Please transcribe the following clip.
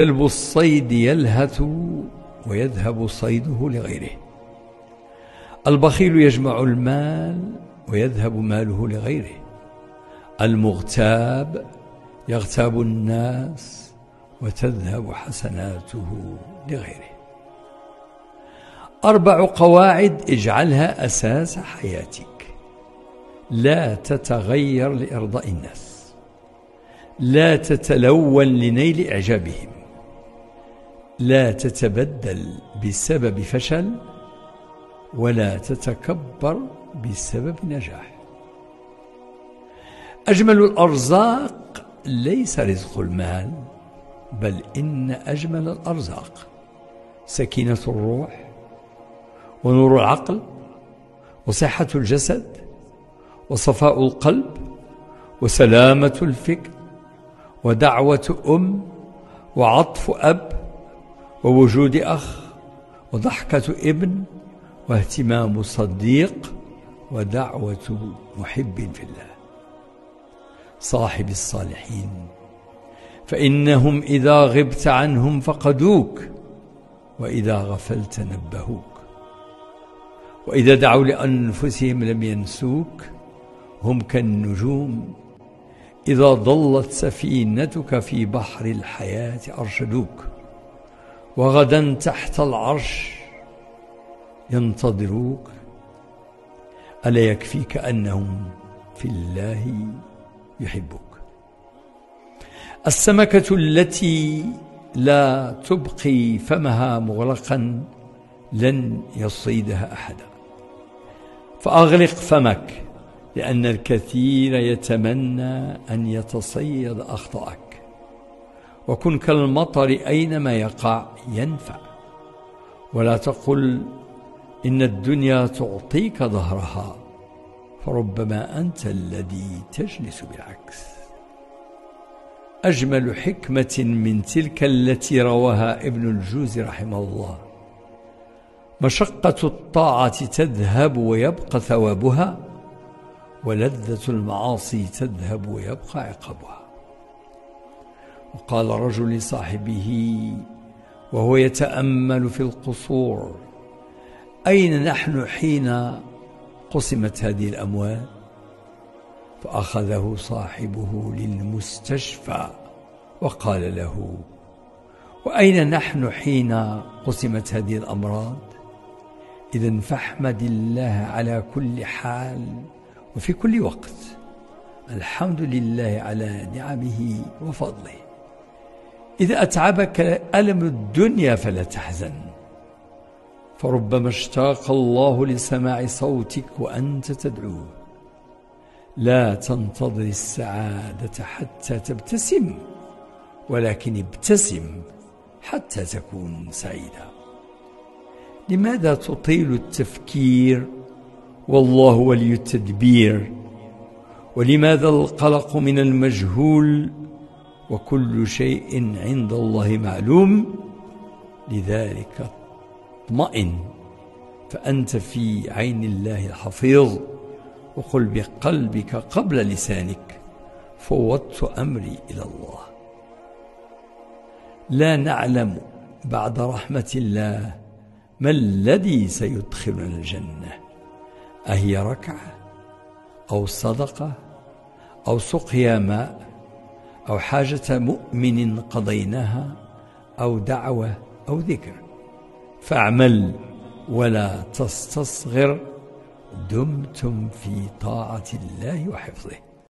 كلب الصيد يلهث ويذهب صيده لغيره. البخيل يجمع المال ويذهب ماله لغيره. المغتاب يغتاب الناس وتذهب حسناته لغيره. أربع قواعد اجعلها أساس حياتك. لا تتغير لإرضاء الناس. لا تتلون لنيل إعجابهم. لا تتبدل بسبب فشل ولا تتكبر بسبب نجاح. أجمل الأرزاق ليس رزق المال بل إن أجمل الأرزاق سكينة الروح ونور العقل وصحة الجسد وصفاء القلب وسلامة الفكر ودعوة أم وعطف أب ووجود أخ وضحكة ابن واهتمام صديق ودعوة محب في الله. صاحب الصالحين فإنهم إذا غبت عنهم فقدوك وإذا غفلت نبهوك. وإذا دعوا لأنفسهم لم ينسوك هم كالنجوم. إذا ضلت سفينتك في بحر الحياة أرشدوك. وغدا تحت العرش ينتظروك. ألا يكفيك أنهم في الله يحبك السمكة التي لا تبقي فمها مغلقا لن يصيدها أحدا فأغلق فمك لأن الكثير يتمنى أن يتصيد أخطأك. وكن كالمطر أينما يقع ينفع. ولا تقل إن الدنيا تعطيك ظهرها فربما أنت الذي تجلس بالعكس. أجمل حكمة من تلك التي رواها ابن الجوز رحمه الله مشقة الطاعة تذهب ويبقى ثوابها ولذة المعاصي تذهب ويبقى عقابها وقال رجل لصاحبه وهو يتأمل في القصور أين نحن حين قسمت هذه الأموال؟ فأخذه صاحبه للمستشفى وقال له وأين نحن حين قسمت هذه الأمراض؟ إذا فاحمد الله على كل حال وفي كل وقت. الحمد لله على نعمه وفضله. إذا أتعبك ألم الدنيا فلا تحزن. فربما اشتاق الله لسماع صوتك وأنت تدعوه لا تنتظر السعادة حتى تبتسم ولكن ابتسم حتى تكون سعيدا. لماذا تطيل التفكير؟ والله ولي التدبير. ولماذا القلق من المجهول؟ وكل شيء عند الله معلوم لذلك اطمئن فأنت في عين الله الحفيظ وقل بقلبك قبل لسانك فوضت أمري إلى الله. لا نعلم بعد رحمة الله ما الذي سيدخلنا الجنة. أهي ركعة أو صدقة أو سقيا ماء أو حاجة مؤمن قضيناها أو دعوة أو ذكر. فاعمل ولا تستصغر دمتم في طاعة الله وحفظه.